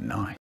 nine